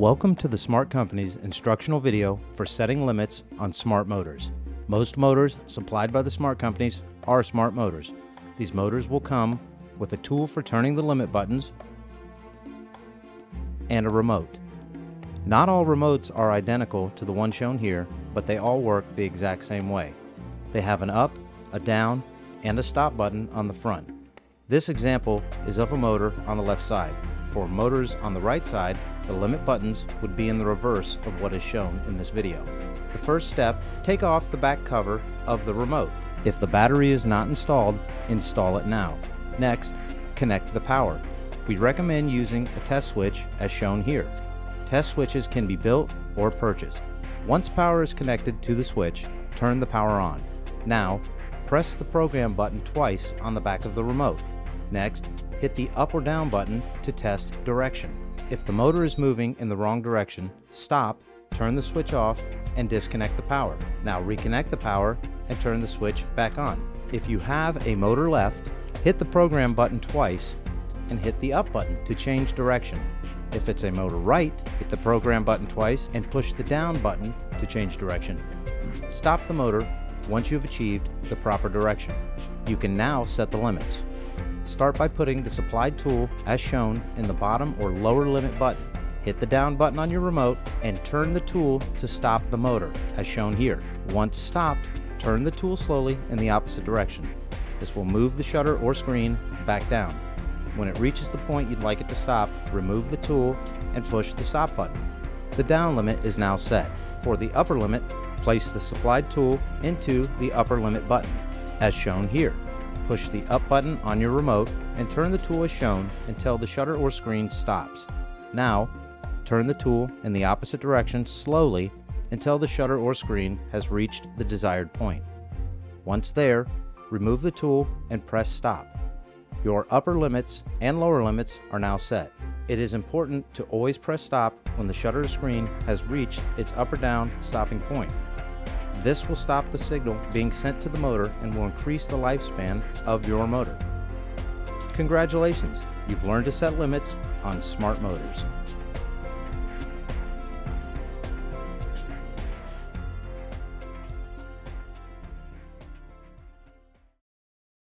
Welcome to the Smart Company's instructional video for setting limits on smart motors. Most motors supplied by the Smart Companies are smart motors. These motors will come with a tool for turning the limit buttons and a remote. Not all remotes are identical to the one shown here, but they all work the exact same way. They have an up, a down, and a stop button on the front. This example is of a motor on the left side. For motors on the right side, the limit buttons would be in the reverse of what is shown in this video. The first step, take off the back cover of the remote. If the battery is not installed, install it now. Next, connect the power. We recommend using a test switch as shown here. Test switches can be built or purchased. Once power is connected to the switch, turn the power on. Now, press the program button twice on the back of the remote. Next, hit the up or down button to test direction. If the motor is moving in the wrong direction, stop, turn the switch off, and disconnect the power. Now reconnect the power and turn the switch back on. If you have a motor left, hit the program button twice and hit the up button to change direction. If it's a motor right, hit the program button twice and push the down button to change direction. Stop the motor once you've achieved the proper direction. You can now set the limits. Start by putting the supplied tool as shown in the bottom or lower limit button. Hit the down button on your remote and turn the tool to stop the motor, as shown here. Once stopped, turn the tool slowly in the opposite direction. This will move the shutter or screen back down. When it reaches the point you'd like it to stop, remove the tool and push the stop button. The down limit is now set. For the upper limit, place the supplied tool into the upper limit button, as shown here push the up button on your remote and turn the tool as shown until the shutter or screen stops. Now, turn the tool in the opposite direction slowly until the shutter or screen has reached the desired point. Once there, remove the tool and press stop. Your upper limits and lower limits are now set. It is important to always press stop when the shutter or screen has reached its up or down stopping point. This will stop the signal being sent to the motor and will increase the lifespan of your motor. Congratulations, you've learned to set limits on smart motors.